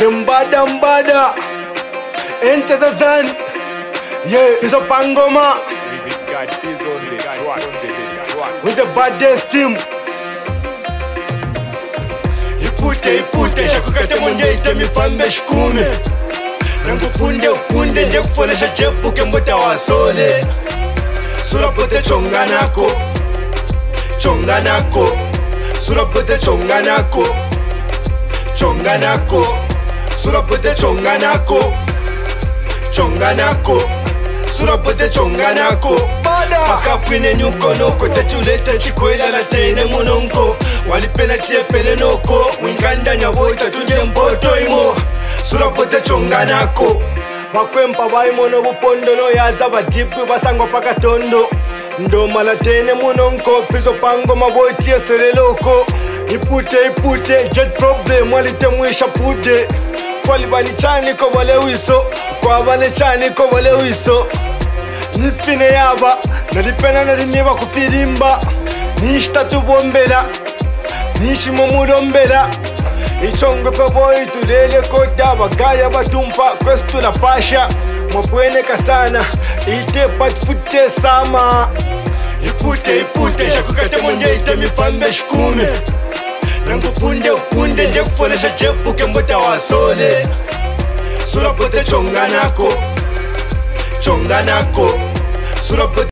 the mbada mbada enter the dan yeah it's a pangoma with the baddest team ipute ipute chakukate mundeite mipanga chikume nangupunde upunde ndekufona chajepuke mbota wasole surabote chonganako chonganako surabote chonganako chonganako chonga surapote chonga nako chonga nako surapote chonga nako akapwine nyukonoko tatiuleta chikwelala teine munongo walipena tie pene noko winkandanyavota tunye mboto imo surapote chonga nako vakwemba vaimono vupondo noyadza vadhipwi vasangwa pakatondo ndomala teine munongo pizo pango mavoitiyeseleloko ipute ipute jet problem walitemuisha pude falibali cyane ko balewiso kwabane cyane ko balewiso nifine yaba nalipena narimyeba kufirimba nishtatubombera nishimomurombera ichongwe faboyi tulele kota bagaya batumpa kwesi pasha mwabwene sana ite patifute sama ipute ipute shakukate ite mipambe shkume nangupunde upu ende ndekufonesha jebuke mbota wasole surabote chonganako chonganako surabote